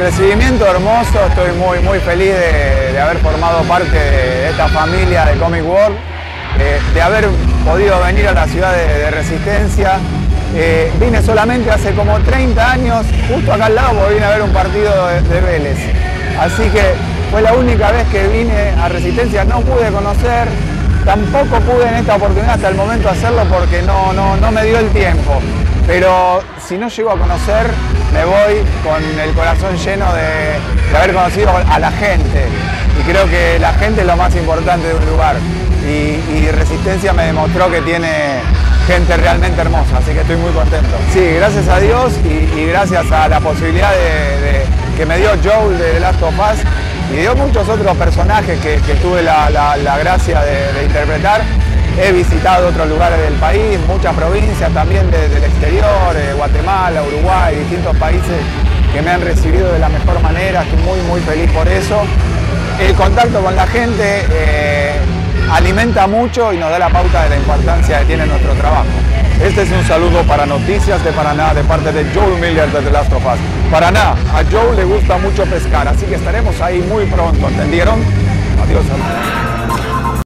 recibimiento hermoso, estoy muy, muy feliz de, haber formado parte de esta familia de Comic World, eh, de haber podido venir a la ciudad de, Resistencia. Eh, vine solamente hace como 30 años, justo acá al lado, vine a ver un partido de, Vélez. Así que fue la única vez que vine a Resistencia, no pude conocer, tampoco pude en esta oportunidad hasta el momento hacerlo porque no, no, no me dio el tiempo. Pero si no llego a conocer, me voy con el corazón lleno de, haber conocido a la gente. Y creo que la gente es lo más importante de un lugar. Y, Resistencia me demostró que tiene gente realmente hermosa, así que estoy muy contento. Sí, gracias a Dios y, gracias a la posibilidad de, que me dio Joel de The Last of Us y dio muchos otros personajes que, tuve la, gracia de interpretar He visitado otros lugares del país, muchas provincias también del exterior, eh, Guatemala, Uruguay, distintos países que me han recibido de la mejor manera, estoy muy muy feliz por eso. El contacto con la gente eh, alimenta mucho y nos da la pauta de la importancia que tiene nuestro trabajo. Este es un saludo para Noticias de Paraná de parte de Joel Miller de The Last. Paraná, a Joe le gusta mucho pescar, así que estaremos ahí muy pronto, ¿entendieron? Adiós.